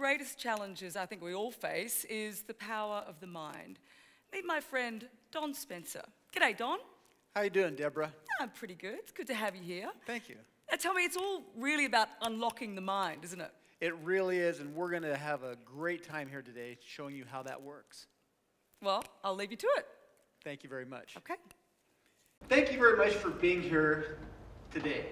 the greatest challenges I think we all face is the power of the mind. Meet my friend Don Spencer. G'day, Don. How you doing, Deborah? I'm pretty good. It's good to have you here. Thank you. Now tell me, it's all really about unlocking the mind, isn't it? It really is, and we're going to have a great time here today showing you how that works. Well, I'll leave you to it. Thank you very much. Okay. Thank you very much for being here today.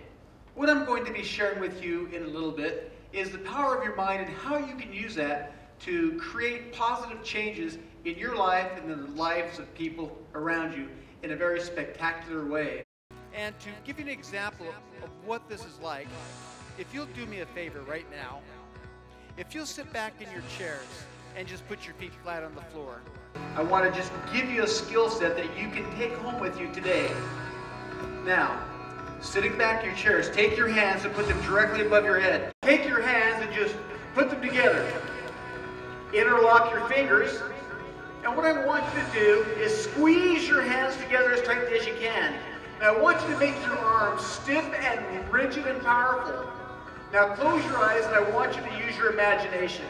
What I'm going to be sharing with you in a little bit is the power of your mind and how you can use that to create positive changes in your life and in the lives of people around you in a very spectacular way. And to give you an example of what this is like, if you'll do me a favor right now, if you'll sit back in your chairs and just put your feet flat on the floor, I want to just give you a skill set that you can take home with you today. Now, sitting back in your chairs, take your hands and put them directly above your head. Take your hands and just put them together. Interlock your fingers. And what I want you to do is squeeze your hands together as tightly as you can. Now I want you to make your arms stiff and rigid and powerful. Now close your eyes and I want you to use your imagination.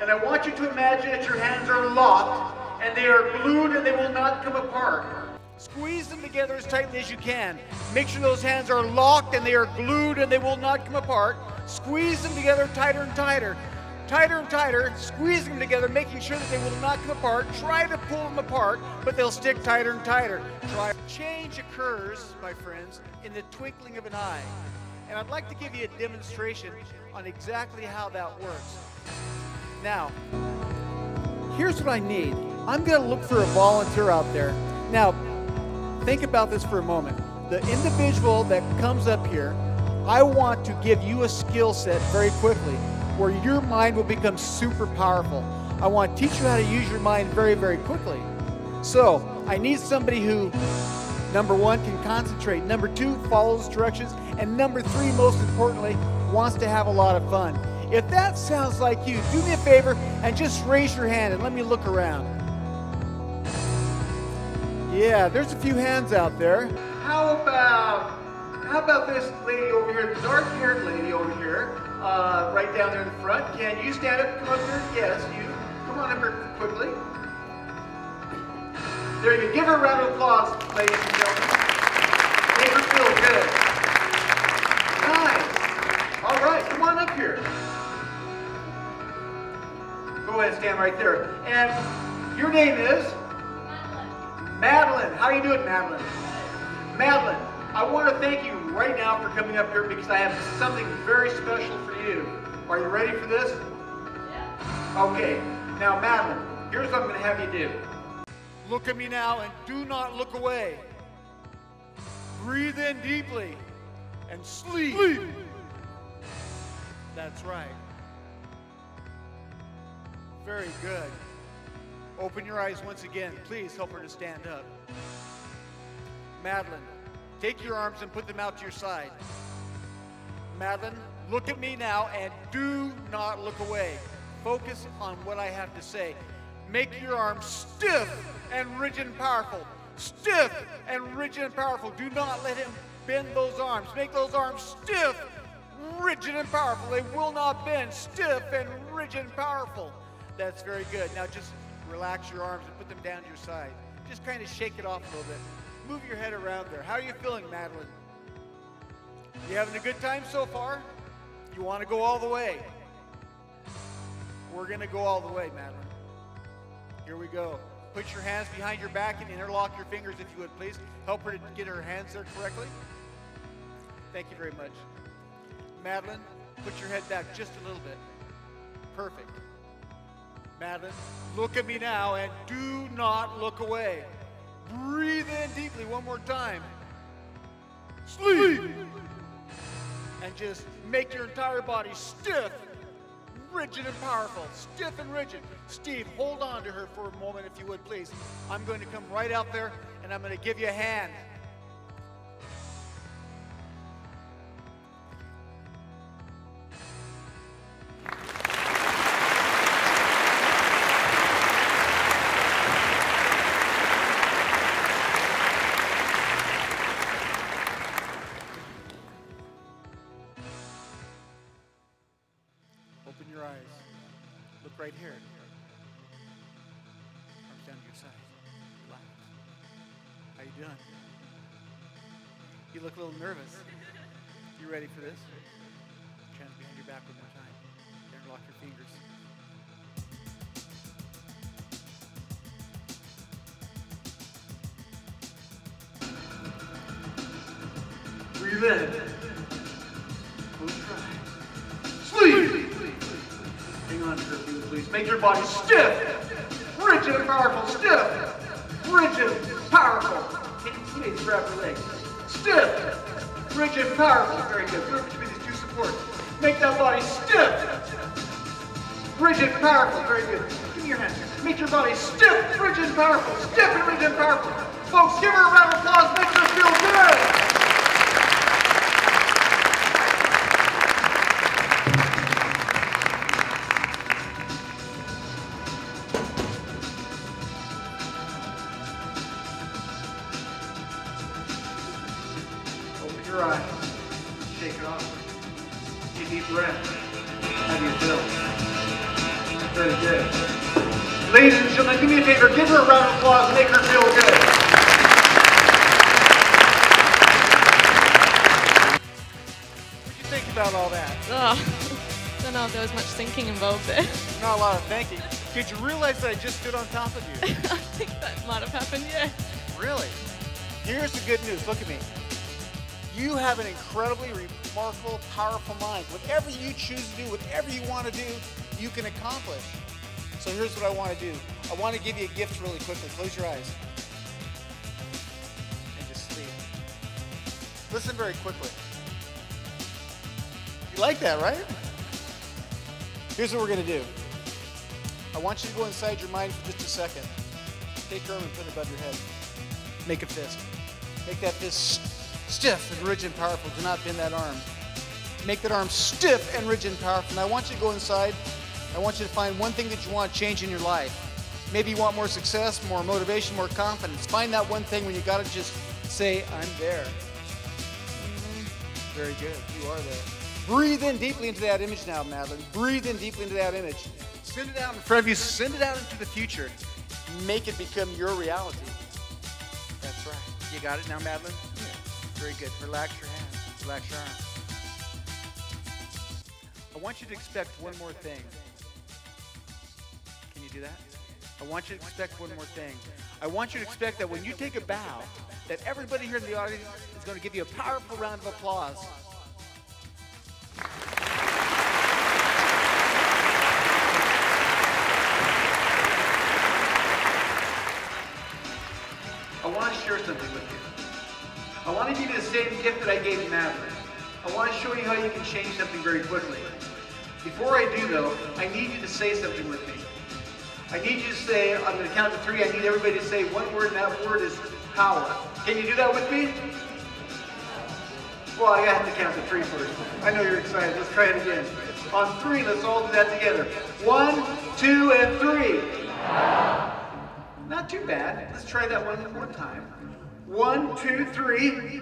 And I want you to imagine that your hands are locked and they are glued and they will not come apart. Squeeze them together as tightly as you can. Make sure those hands are locked and they are glued and they will not come apart. Squeeze them together tighter and tighter. Tighter and tighter, squeezing them together, making sure that they will not come apart. Try to pull them apart, but they'll stick tighter and tighter. Try. Change occurs, my friends, in the twinkling of an eye. And I'd like to give you a demonstration on exactly how that works. Now, here's what I need. I'm going to look for a volunteer out there. Now, think about this for a moment. The individual that comes up here, I want to give you a skill set very quickly where your mind will become super powerful. I want to teach you how to use your mind very, very quickly. So, I need somebody who, number one, can concentrate, number two, follows directions, and number three, most importantly, wants to have a lot of fun. If that sounds like you, do me a favor and just raise your hand and let me look around. Yeah, there's a few hands out there. How about how about this lady over here, the dark-haired lady over here, uh, right down there in the front? Can you stand up? Come up here. Yes, you. Come on up here quickly. There you go. Give her a round of applause, ladies and gentlemen. Make her feel good. Nice. All right, come on up here. Go ahead, and stand right there. And your name is? Madeline. How are you doing, Madeline? Madeline, I want to thank you right now for coming up here because I have something very special for you. Are you ready for this? Yeah. Okay. Now, Madeline, here's what I'm going to have you do. Look at me now and do not look away. Breathe in deeply and sleep. sleep. That's right. Very good. Open your eyes once again. Please help her to stand up. Madeline, take your arms and put them out to your side. Madeline, look at me now and do not look away. Focus on what I have to say. Make your arms stiff and rigid and powerful. Stiff and rigid and powerful. Do not let him bend those arms. Make those arms stiff, rigid, and powerful. They will not bend. Stiff and rigid and powerful. That's very good. Now just relax your arms and put them down to your side. Just kind of shake it off a little bit. Move your head around there. How are you feeling, Madeline? You having a good time so far? You want to go all the way? We're going to go all the way, Madeline. Here we go. Put your hands behind your back and interlock your fingers if you would, please. Help her to get her hands there correctly. Thank you very much. Madeline, put your head back just a little bit. Perfect. Madeline, look at me now and do not look away. Breathe in deeply one more time. Sleep. And just make your entire body stiff, rigid and powerful. Stiff and rigid. Steve, hold on to her for a moment if you would, please. I'm going to come right out there and I'm going to give you a hand. Right here. Arms down to your side. Relax. How you doing? You look a little nervous. You ready for this? Hands behind your back one more time. Interlock your fingers. Breathe in. Close your Few, please. Make your body stiff, rigid and powerful. Stiff, rigid, powerful. Teammates grab your legs. Stiff, rigid, powerful. Very good. Move between these two supports. Make that body stiff, rigid, powerful. Very good. Give me your hands. Make your body stiff, rigid, powerful. Stiff and rigid, powerful. Folks, give her a round of applause. Make her feel good. Open. Shake it off. Take a deep breath. How do you feel? Very good. Ladies and gentlemen, do me a favor. Give her a round of applause. Make her feel good. What do you think about all that? Oh, I don't know if there was much thinking involved there. Not a lot of thinking. Did you realize that I just stood on top of you? I think that might have happened, yeah. Really? Here's the good news. Look at me. You have an incredibly remarkable, powerful mind. Whatever you choose to do, whatever you want to do, you can accomplish. So here's what I want to do. I want to give you a gift really quickly. Close your eyes. And just sleep. Listen very quickly. You like that, right? Here's what we're going to do. I want you to go inside your mind for just a second. Take your arm and put it above your head. Make a fist. Make that fist stiff and rigid and powerful. Do not bend that arm. Make that arm stiff and rigid and powerful. And I want you to go inside. I want you to find one thing that you want to change in your life. Maybe you want more success, more motivation, more confidence. Find that one thing when you got to just say, I'm there. Mm-hmm. Very good. You are there. Breathe in deeply into that image now, Madeline. Breathe in deeply into that image. Send it out in front of you. Send it out into the future. Make it become your reality. That's right. You got it now, Madeline? Very good. Relax your hands. Relax your arms. I want you to expect one more thing. Can you do that? I want you to expect one more thing. I want you to expect that when you take a bow, that everybody here in the audience is going to give you a powerful round of applause. I want to share something with you. I want to give you the same gift that I gave Madeline. I want to show you how you can change something very quickly. Before I do though, I need you to say something with me. I need you to say, going to count to three, I need everybody to say one word and that word is power. Can you do that with me? Well, I have to count to three first. I know you're excited. Let's try it again. On three, let's all do that together. One, two, and three. Not too bad. Let's try that one more time. One, two, three.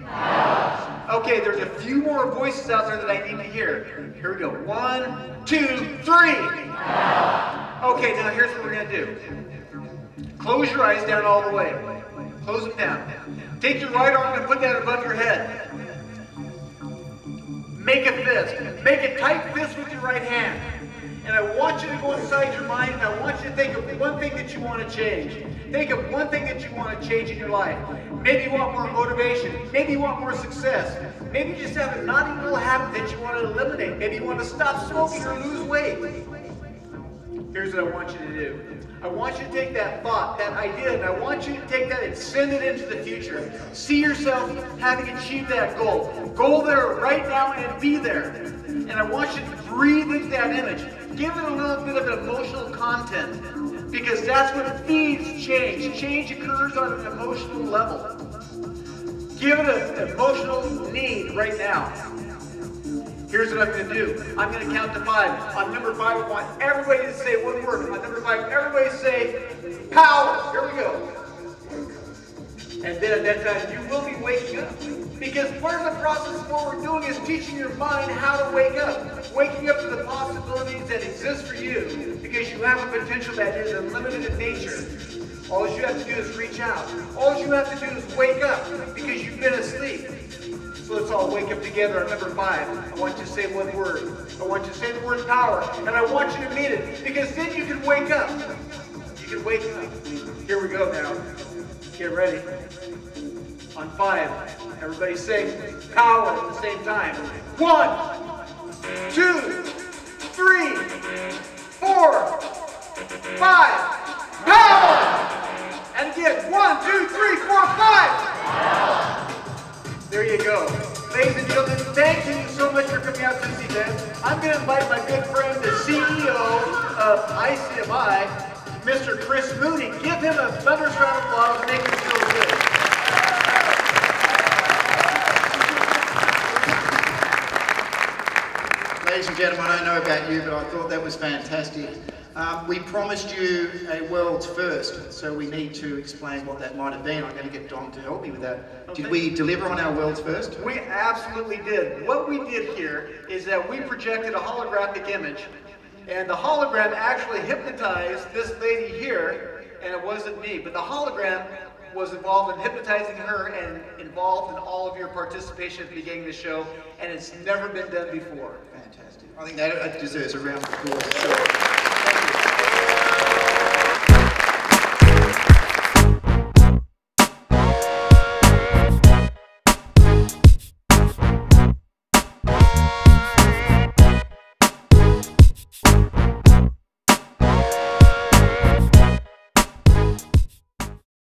Okay, there's a few more voices out there that I need to hear. Here we go. One, two, three. Okay, now here's what we're going to do. Close your eyes down all the way. Close them down. Take your right arm and put that above your head. Make a fist. Make a tight fist with your right hand. And I want you to go inside your mind and I want you to think of one thing that you want to change. Think of one thing that you want to change in your life. Maybe you want more motivation. Maybe you want more success. Maybe you just have a naughty little habit that you want to eliminate. Maybe you want to stop smoking or lose weight. Here's what I want you to do. I want you to take that thought, that idea, and I want you to take that and send it into the future. See yourself having achieved that goal. Go there right now and be there. And I want you to breathe into that image. Give it a little bit of emotional content because that's what feeds change. Change occurs on an emotional level. Give it an emotional need right now. Here's what I'm going to do. I'm going to count to five. On number five, I want everybody to say one word. On number five, everybody say power. Here we go. And then at that time, you will be waking up. Because part of the process of what we're doing is teaching your mind how to wake up. Waking up to the possibilities that exist for you. Because you have a potential that is unlimited in nature. All you have to do is reach out. All you have to do is wake up because you've been asleep. So let's all wake up together number five. I want you to say one word. I want you to say the word power, and I want you to mean it because then you can wake up. You can wake up. Here we go now. Get ready. On five, everybody sing power at the same time. One, two, three, four, five. Power! And again, one, two, three, four, five. There you go. Ladies and gentlemen, thank you so much for coming out to this event. I'm going to invite my good friend, the CEO of ICMI, Mr. Chris Mooney. Give him a thunderous round of applause and make him feel good. And gentlemen, I don't know about you, but I thought that was fantastic. Um, we promised you a world's first, so we need to explain what that might have been. I'm going to get Don to help me with that. Did we deliver on our world's first? We absolutely did. What we did here is that we projected a holographic image, and the hologram actually hypnotized this lady here, and it wasn't me, but the hologram was involved in hypnotizing her and involved in all of your participation at the beginning of the show, and it's never been done before fantastic. I think that deserves a round of applause.